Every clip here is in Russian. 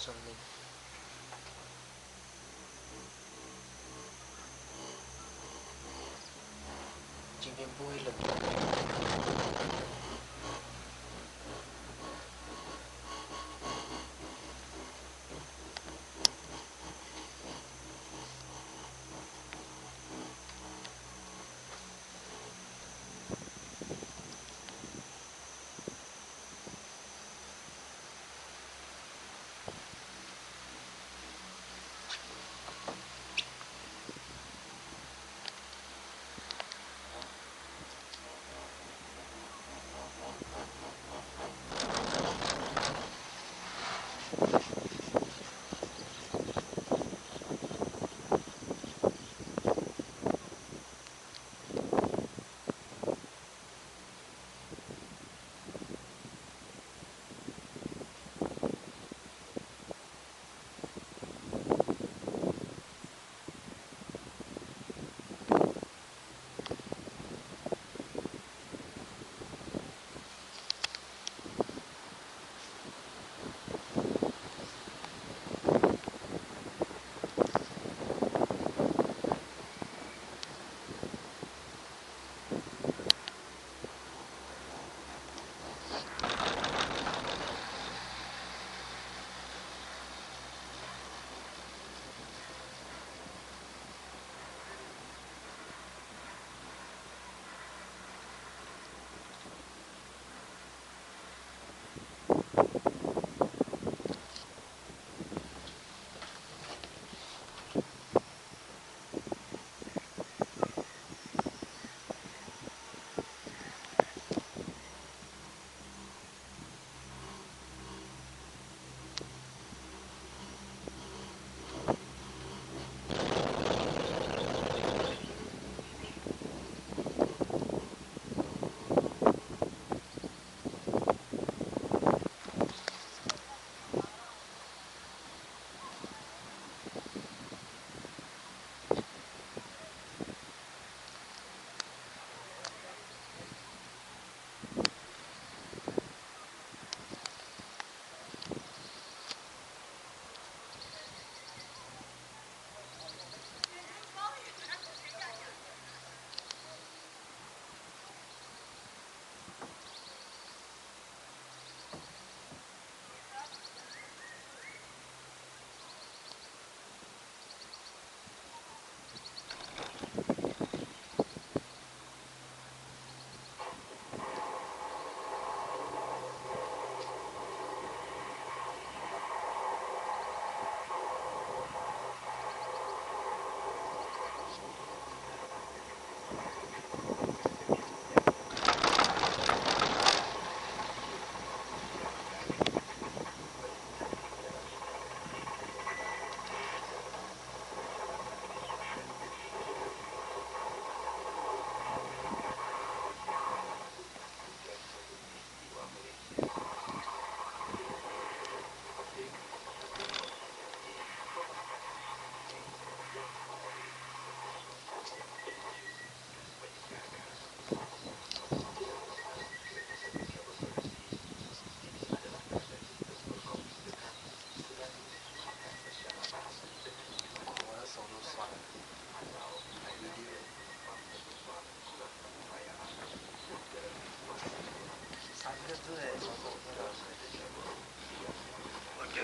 сомнений. Тебе бойлер.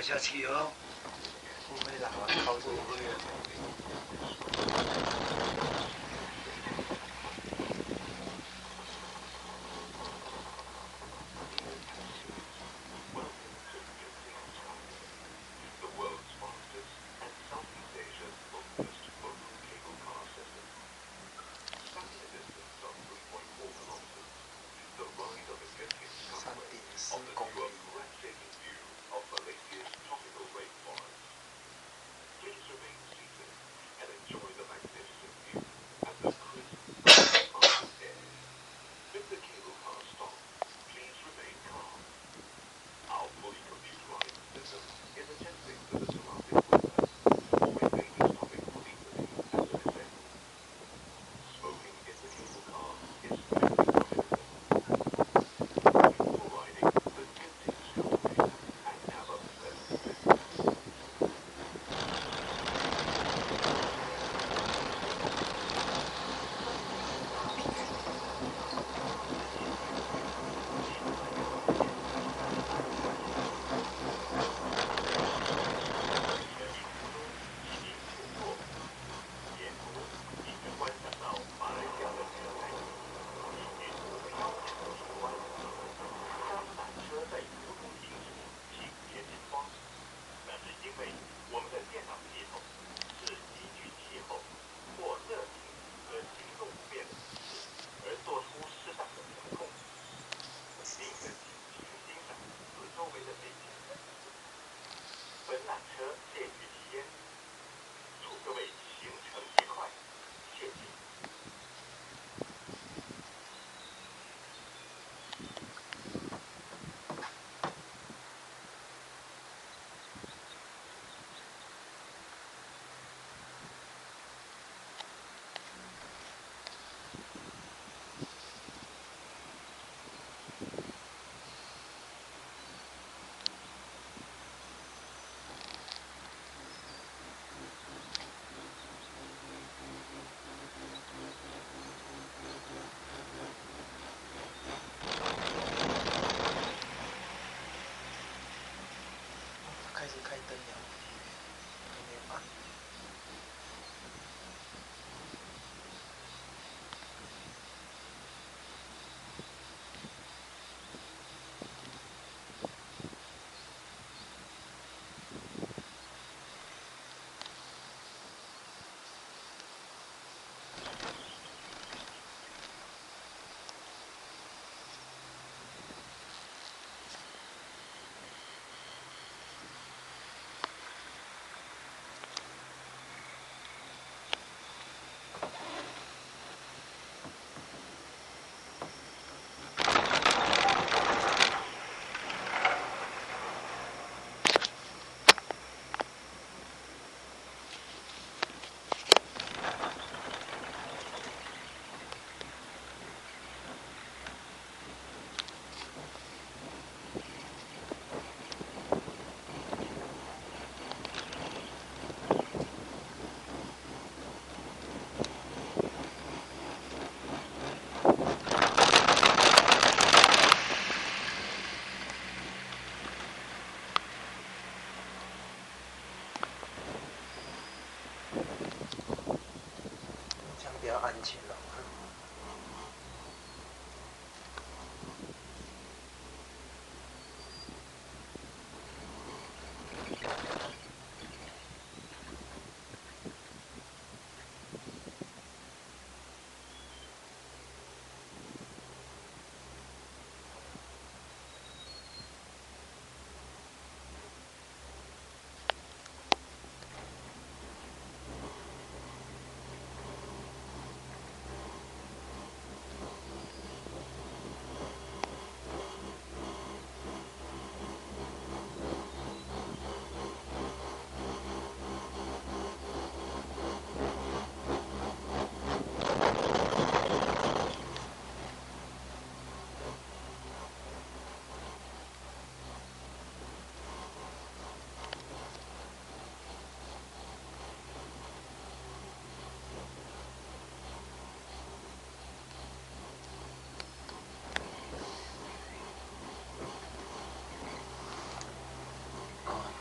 下去哦。不会让我？靠着我会啊。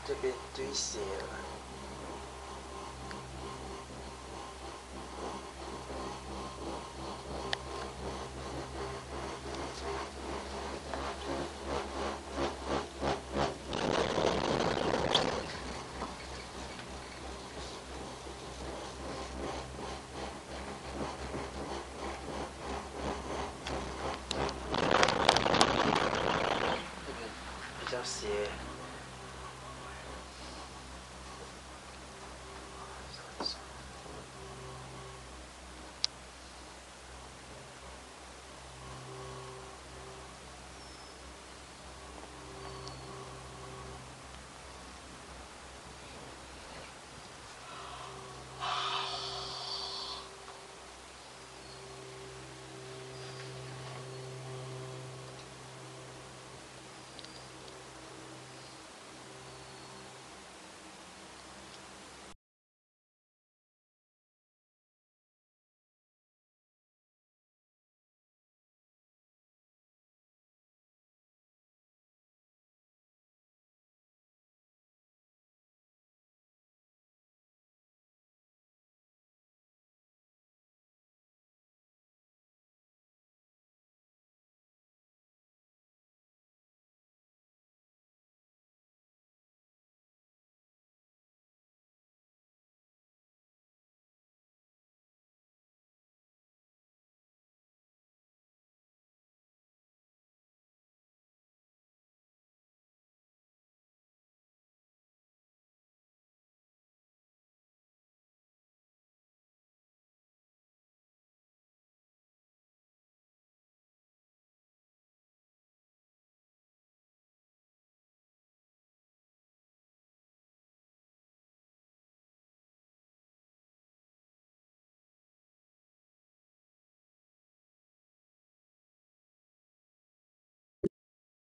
这边堆血了。